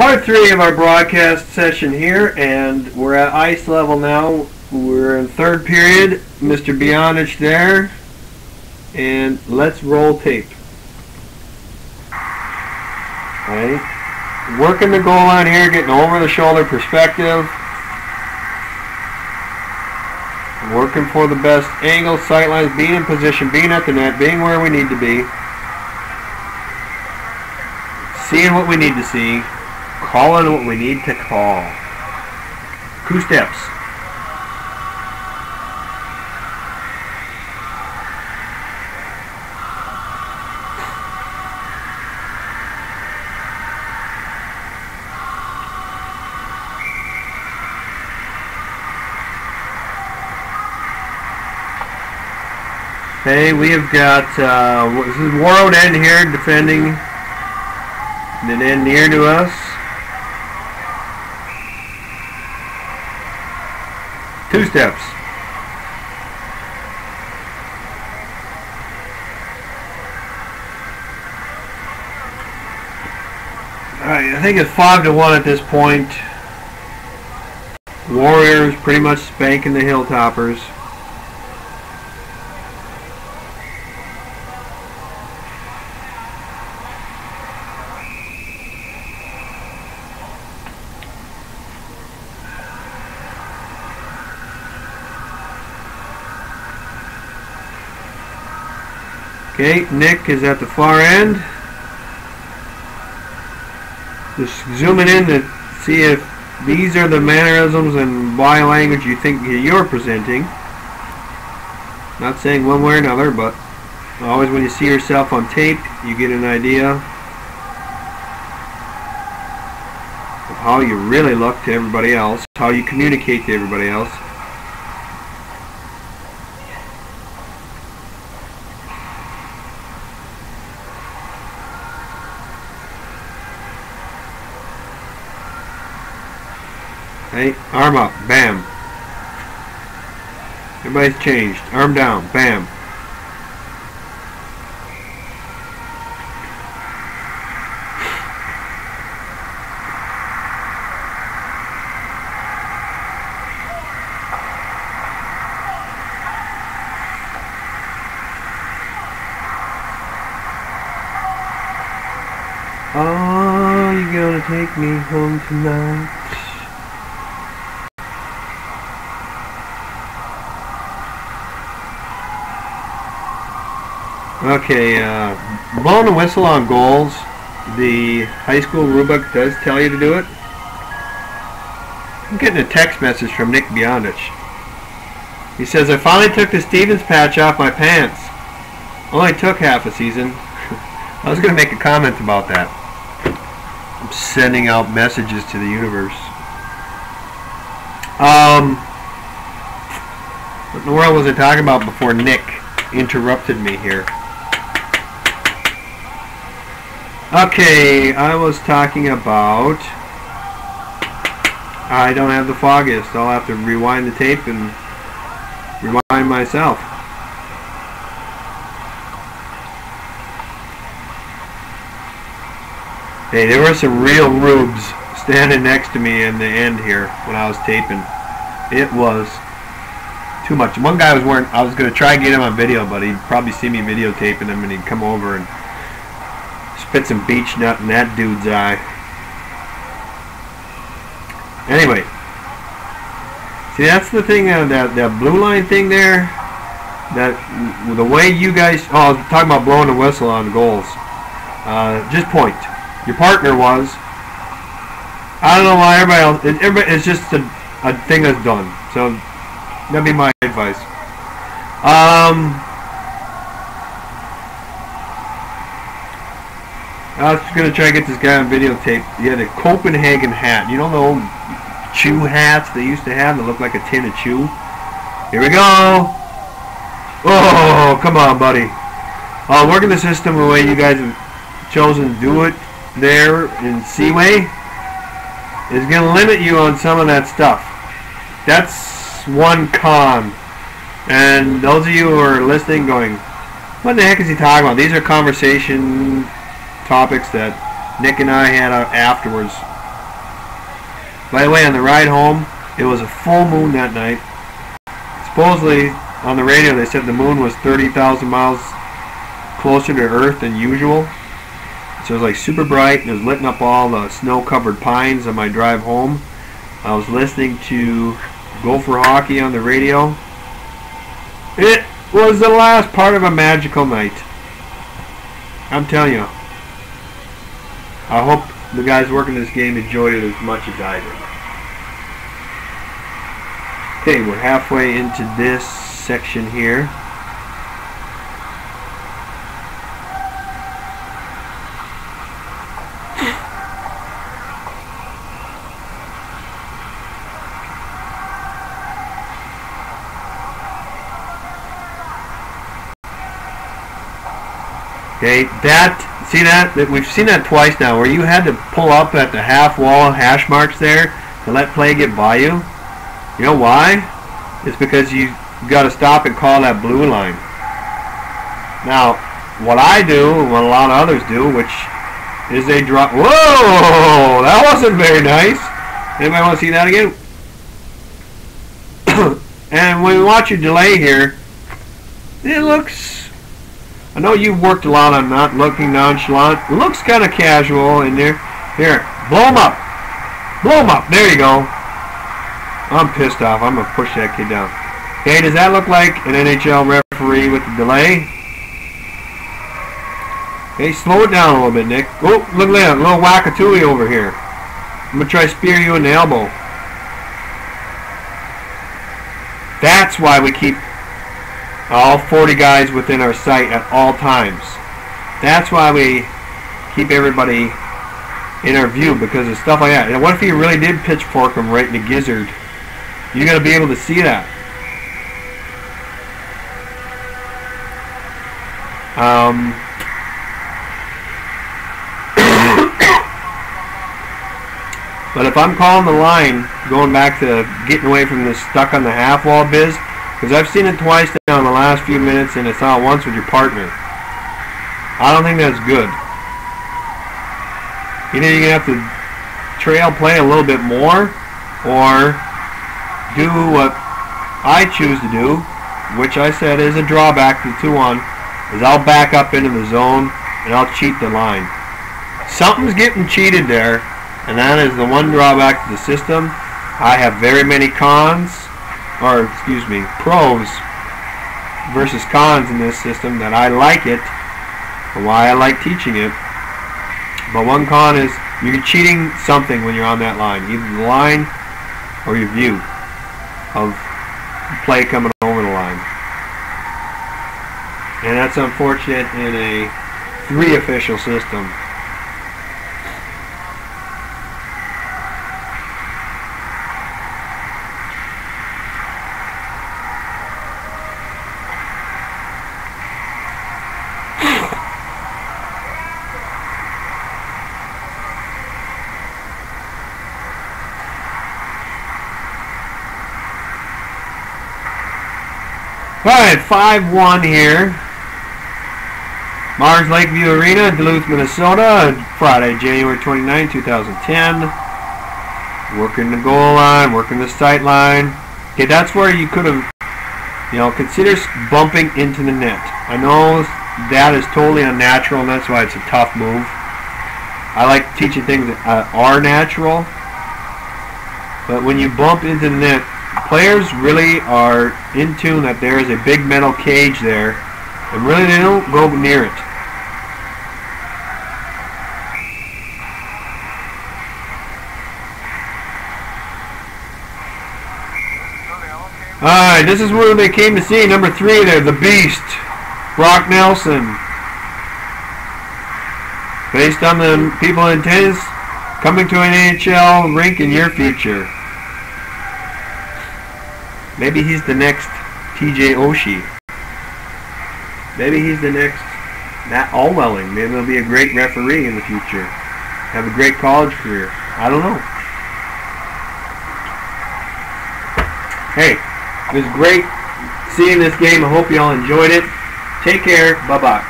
part three of our broadcast session here, and we're at ice level now. We're in third period. Mr. Bionich there, and let's roll tape. Right, working the goal line here, getting over the shoulder perspective. Working for the best angle, sight lines, being in position, being at the net, being where we need to be. Seeing what we need to see. Calling what we need to call. Two steps. Okay, we have got uh, this is Warroad End here defending the end near to us. Two steps. Alright, I think it's five to one at this point. Warriors pretty much spanking the Hilltoppers. Okay, Nick is at the far end. Just zooming in to see if these are the mannerisms and body language you think you're presenting. Not saying one way or another, but always when you see yourself on tape, you get an idea of how you really look to everybody else, how you communicate to everybody else. Hey, arm up, bam. Everybody's changed. Arm down, bam. Oh, you gonna take me home tonight? Okay, uh, blowing a whistle on goals. The high school rulebook does tell you to do it. I'm getting a text message from Nick Bionich. He says, I finally took the Stevens patch off my pants. Only took half a season. I was going to make a comment about that. I'm sending out messages to the universe. Um, what in the world was I talking about before Nick interrupted me here? Okay, I was talking about... I don't have the foggiest. I'll have to rewind the tape and rewind myself. Hey, there were some real rubes standing next to me in the end here when I was taping. It was too much. One guy was wearing, I was going to try and get him on video, but he'd probably see me videotaping him and he'd come over and spit some Beech-Nut in that dude's eye. Anyway, see that's the thing, uh, that, that blue line thing there, that the way you guys, oh talking about blowing the whistle on goals. Uh, just point. Your partner was. I don't know why everybody else, it, everybody, it's just a, a thing that's done. So, that'd be my advice. Um, I was going to try to get this guy on videotape. He had a Copenhagen hat. You know the old chew hats they used to have that looked like a tin of chew? Here we go. Oh, come on, buddy. Uh, working the system the way you guys have chosen to do it there in Seaway is going to limit you on some of that stuff. That's one con. And those of you who are listening going, what the heck is he talking about? These are conversation topics that Nick and I had uh, afterwards By the way, on the ride home, it was a full moon that night. Supposedly, on the radio, they said the moon was 30,000 miles closer to Earth than usual. So it was like super bright. And it was lighting up all the snow-covered pines on my drive home. I was listening to Gopher Hockey on the radio. It was the last part of a magical night. I'm telling you. I hope the guys working this game enjoyed it as much as I did. Okay, we're halfway into this section here. Okay, that, see that? We've seen that twice now, where you had to pull up at the half wall hash marks there to let play get by you. You know why? It's because you got to stop and call that blue line. Now, what I do, and what a lot of others do, which is they drop, whoa, that wasn't very nice. Anybody want to see that again? and when we watch your delay here, it looks I know you've worked a lot on not looking nonchalant. Looks kind of casual in there. Here, blow him up. Blow him up. There you go. I'm pissed off. I'm going to push that kid down. Okay, does that look like an NHL referee with the delay? Okay, slow it down a little bit, Nick. Oh, look at that. A little wackatooey over here. I'm going to try spear you in the elbow. That's why we keep all 40 guys within our sight at all times. That's why we keep everybody in our view because of stuff like that. And what if you really did pitchfork them right in the gizzard? You're going to be able to see that. Um, but if I'm calling the line, going back to getting away from the stuck on the half wall biz, because I've seen it twice now in the last few minutes, and it's not once with your partner. I don't think that's good. You're going to have to trail play a little bit more, or do what I choose to do, which I said is a drawback to the 2-1, is I'll back up into the zone, and I'll cheat the line. Something's getting cheated there, and that is the one drawback to the system. I have very many cons, or excuse me, pros versus cons in this system that I like it why I like teaching it. But one con is you're cheating something when you're on that line, either the line or your view of play coming over the line. And that's unfortunate in a three official system. Alright, 5-1 here. Mars Lakeview Arena, Duluth, Minnesota, Friday, January 29, 2010. Working the goal line, working the sight line. Okay, that's where you could have, you know, consider bumping into the net. I know that is totally unnatural, and that's why it's a tough move. I like teaching things that uh, are natural, but when you bump into the net, players really are in tune that there is a big metal cage there and really they don't go near it. Alright, this is where they came to see number three there, the Beast, Brock Nelson. Based on the people in tennis, coming to an NHL rink in your future. Maybe he's the next TJ Oshie. Maybe he's the next Matt Allwelling. Maybe he'll be a great referee in the future. Have a great college career. I don't know. Hey, it was great seeing this game. I hope you all enjoyed it. Take care. Bye-bye.